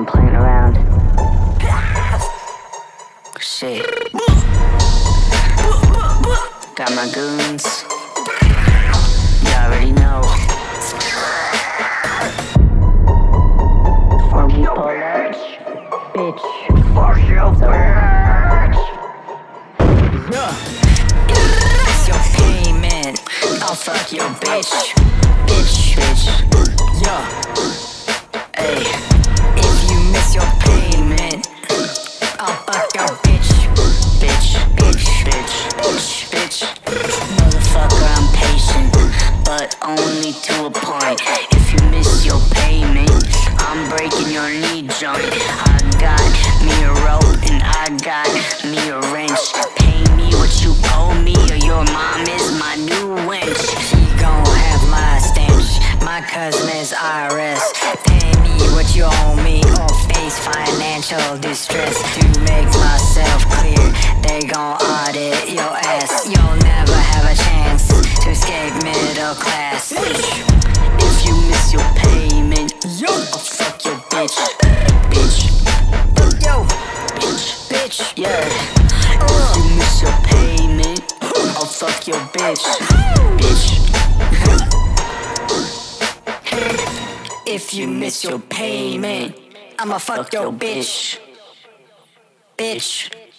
been playing around. Shit. Got my goons. You already know. For me, pull up, bitch. For you, bitch. Yeah. It's your payment. I'll fuck your bitch. Bitch, bitch. Yeah. But only to a point. If you miss your payment, I'm breaking your knee joint. I got me a rope and I got me a wrench. Pay me what you owe me, or your mom is my new wench. She gon' have my stench. My cousin is IRS. Pay me what you owe me, or face financial distress. To make myself clear, they gon' audit your ass. You'll never have a chance to escape middle class. If you miss your payment, yo, I'll fuck your bitch, bitch. Yo, bitch, bitch, yeah. If you miss your payment, I'll fuck your bitch, bitch. If you miss your payment, I'ma fuck your bitch, bitch.